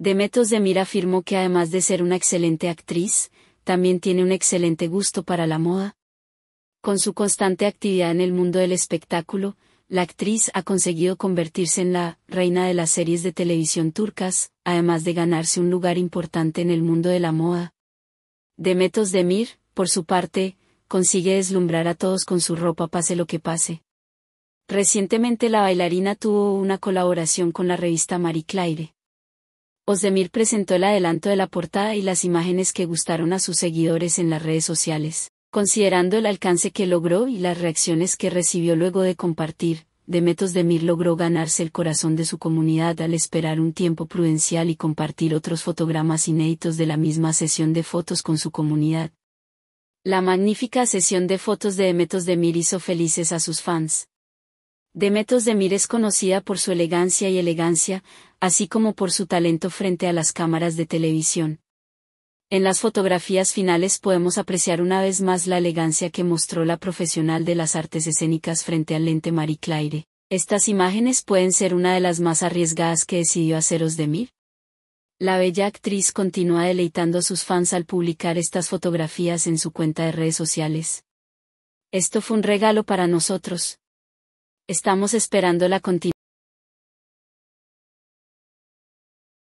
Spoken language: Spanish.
Demet Özdemir afirmó que además de ser una excelente actriz, también tiene un excelente gusto para la moda. Con su constante actividad en el mundo del espectáculo, la actriz ha conseguido convertirse en la reina de las series de televisión turcas, además de ganarse un lugar importante en el mundo de la moda. Demet Özdemir, por su parte, consigue deslumbrar a todos con su ropa pase lo que pase. Recientemente la bailarina tuvo una colaboración con la revista Marie Claire. Osdemir presentó el adelanto de la portada y las imágenes que gustaron a sus seguidores en las redes sociales. Considerando el alcance que logró y las reacciones que recibió luego de compartir, Demet Özdemir logró ganarse el corazón de su comunidad al esperar un tiempo prudencial y compartir otros fotogramas inéditos de la misma sesión de fotos con su comunidad. La magnífica sesión de fotos de Demet Özdemir hizo felices a sus fans. Demet Özdemir es conocida por su elegancia y elegancia, así como por su talento frente a las cámaras de televisión. En las fotografías finales podemos apreciar una vez más la elegancia que mostró la profesional de las artes escénicas frente al lente Marie Claire. Estas imágenes pueden ser una de las más arriesgadas que decidió hacer Özdemir. La bella actriz continúa deleitando a sus fans al publicar estas fotografías en su cuenta de redes sociales. Esto fue un regalo para nosotros. Estamos esperando la continuación.